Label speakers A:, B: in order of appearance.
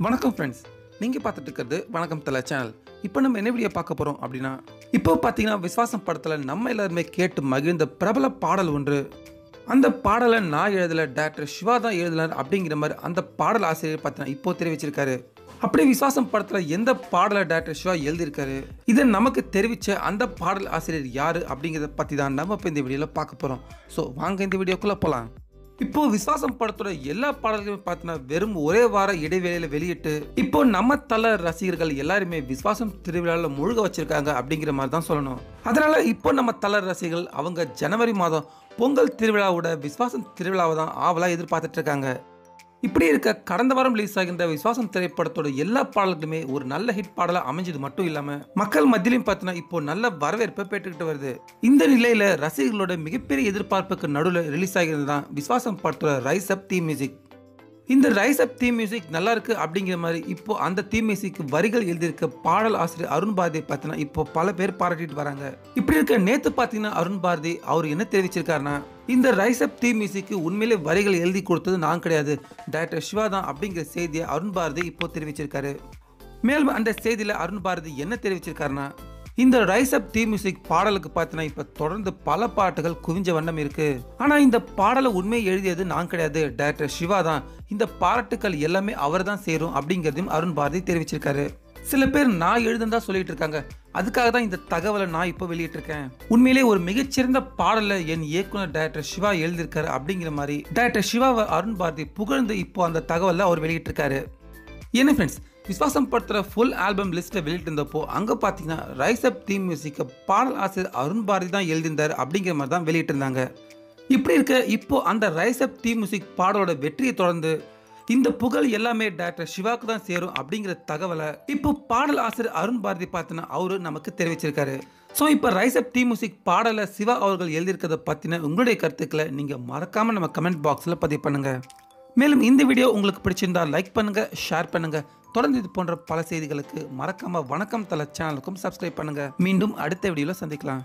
A: வணக்கம் ஃப்ரெண்ட்ஸ் நீங்கள் பார்த்துட்டு இருக்கிறது வணக்கம் தலை சேனல் இப்போ நம்ம என்ன வீடியோ பார்க்க போகிறோம் அப்படின்னா இப்போ பார்த்தீங்கன்னா விஸ்வாசம் படத்தில் நம்ம எல்லாருமே கேட்டு மகிழ்ந்த பிரபல பாடல் ஒன்று. அந்த பாடலை நான் எழுதலை டாக்டர் சிவா தான் எழுதலார் அப்படிங்கிற மாதிரி அந்த பாடல் ஆசிரியர் பார்த்தீங்கன்னா இப்போ தெரிவிச்சிருக்காரு. அப்படியே விஸ்வாசம் படத்தில் எந்த பாடலை டாக்டர் சிவா எழுதியிருக்காரு? இதை நமக்கு தெரிவித்த அந்த பாடல் ஆசிரியர் யார் அப்படிங்கிறத பற்றி தான் நம்ம இப்போ இந்த வீடியோவில் பார்க்க போகிறோம் ஸோ வாங்க இந்த வீடியோக்குள்ளே போகலாம் இப்போ விஸ்வாசம் படத்தோட எல்லா பாடல்களுமே பார்த்தீங்கன்னா வெறும் ஒரே வார இடைவேளையில வெளியிட்டு இப்போ நம்ம தல ரசிகர்கள் எல்லாருமே விஸ்வாசம் திருவிழாவில் முழுக வச்சிருக்காங்க அப்படிங்கிற மாதிரி தான் சொல்லணும். அதனால இப்போ நம்ம தல ரசிகர்கள் அவங்க ஜனவரி மாதம் பொங்கல் திருவிழாவோட விஸ்வாசம் திருவிழாவை தான் ஆவலாக எதிர்பார்த்துட்டு இருக்காங்க. இப்படி இருக்க கடந்த வாரம் ரிலீஸ் ஆகின்ற விஸ்வாசம் திரைப்படத்தோட எல்லா பாடல்களுமே ஒரு நல்ல ஹிட் பாடலாக அமைஞ்சது மட்டும் இல்லாமல் மக்கள் மத்தியிலும் பார்த்தீங்கன்னா இப்போ நல்ல வரவேற்பை பெற்றுக்கிட்டு வருது. இந்த நிலையில் ரசிகர்களோட மிகப்பெரிய எதிர்பார்ப்புக்கு நடுவில் ரிலீஸ் ஆகிறது தான் விஸ்வாசம் படத்தோட ரைஸ் அப் தீம் மியூசிக் இந்த ரைஸ் அப் தீம் மியூசிக் நல்லா இருக்கு அப்படிங்கிற மாதிரி இப்போ அந்த தீம் மியூசிக் வரிகள் எழுதியிருக்க பாடல் ஆசிரியர் அருண் பாரதி பார்த்தீங்கன்னா இப்போ பல பேர் பாராட்டிட்டு வராங்க. இப்படி இருக்க நேத்து பார்த்தீங்கன்னா அருண் பாரதி அவர் என்ன தெரிவிச்சிருக்காருன்னா இந்த ரைஸ் அப் தீம் மியூசிக்கு உண்மையிலே வரிகள் எழுதி கொடுத்தது நான் கிடையாது. டைரக்டர் சிவா தான் அப்படிங்கிற செய்தியை அருண் பாரதி இப்போ தெரிவிச்சிருக்காரு. மேலும் அந்த செய்தியில் அருண் பாரதி என்ன தெரிவிச்சிருக்காருன்னா இந்த ரைஸ் அப் தீ மியூசிக் பாடலுக்கு பார்த்தீங்கன்னா இப்போ தொடர்ந்து பல பாட்டுகள் குவிஞ்ச வண்ணம் இருக்கு. ஆனால் இந்த பாடலை உண்மையை எழுதியது நான் கிடையாது. டைரக்டர் சிவா தான். இந்த பாராட்டுக்கள் எல்லாமே அவர் தான் சேரும் அப்படிங்கிறதையும் அருண் பாரதி தெரிவிச்சிருக்காரு. சில பேர் நான் எழுதுன்னு சொல்லிட்டு இருக்காங்க. அதுக்காக தான் இந்த தகவலை நான் இப்போ வெளியிட்டிருக்கேன். உண்மையிலே ஒரு மிகச்சிறந்த பாடலை என் இயக்குனர் டைரக்டர் சிவா எழுதியிருக்காரு அப்படிங்கிற மாதிரி. டைரக்டர் சிவாவை அருண் பாரதி புகழ்ந்து இப்போ அந்த தகவலை அவர் வெளியிட்டிருக்காரு. என்ன ஃப்ரெண்ட்ஸ் விஸ்வாசம் படத்தில் ஃபுல் ஆல்பம் லிஸ்ட்டை வெளியிட்டிருந்தப்போ அங்கே பார்த்தீங்கன்னா ரைஸ் அப் தீம் மியூசிக்கை பாடல் ஆசிரியர் அருண் பாரதி தான் எழுதியிருந்தார் அப்படிங்கிற மாதிரி தான் வெளியிட்டிருந்தாங்க. இப்படி இருக்க இப்போது அந்த ரைஸ் அப் தீம் மியூசிக் பாடலோட வெற்றியை தொடர்ந்து இந்த புகழ் எல்லாமே டேரக்டர் சிவாக்கு தான் சேரும் அப்படிங்கிற தகவலை இப்போ பாடல் ஆசிரியர் அருண் பாரதி பார்த்தீங்கன்னா அவரு நமக்கு தெரிவிச்சிருக்காரு. ஸோ இப்போ ரைஸ் அப் மியூசிக் பாடலை சிவா அவர்கள் எழுதியிருக்கிறத பற்றின உங்களுடைய கருத்துக்களை நீங்கள் மறக்காமல் நம்ம கமெண்ட் பாக்ஸில் பதிவு பண்ணுங்கள் மேலும் இந்த வீடியோ உங்களுக்கு பிடிச்சிருந்தா லைக் பண்ணுங்கள் ஷேர் பண்ணுங்கள் தொடர்ந்து இது போன்ற பல செய்திகளுக்கு மறக்காம வணக்கம் தல சேனலுக்கும் சப்ஸ்கிரைப் பண்ணுங்க. மீண்டும் அடுத்த வீடியோல சந்திக்கலாம்.